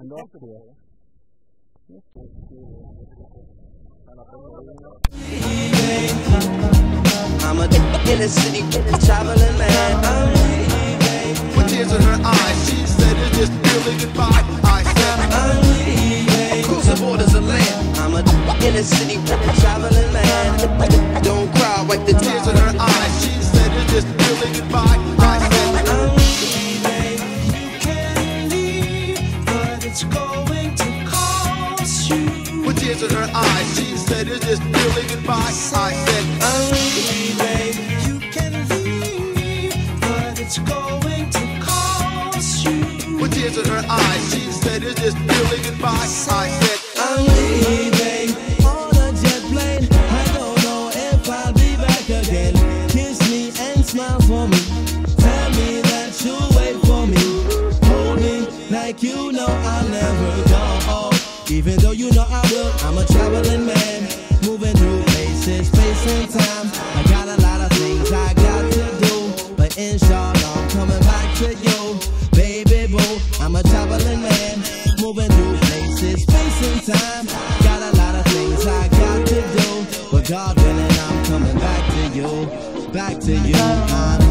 And off here. I'm a inner city traveling man. I'm leaving. With tears in her eyes, she said it's just really goodbye. I said, I'm leaving. Across the borders of land. I'm a inner city traveling man. Don't cry, wipe the tears in her eyes, it's going to cost you. with tears in her eyes, she said it's just really goodbye. I said, I'm leaving. You can leave, but it's going to cost you. with tears in her eyes, she said it's just really goodbye. I said, I'm leaving on a jet plane. I don't know if I'll be back again. Kiss me and smile for me. Tell me that you'll wait for me. Hold me like you Even though you know I will, I'm a traveling man. Moving through places, space and time. I got a lot of things I got to do. But inshallah, I'm coming back to you. Baby boo, I'm a traveling man. Moving through places, space and time. Got a lot of things I got to do. But God willing, I'm coming back to you. Back to you. I'm.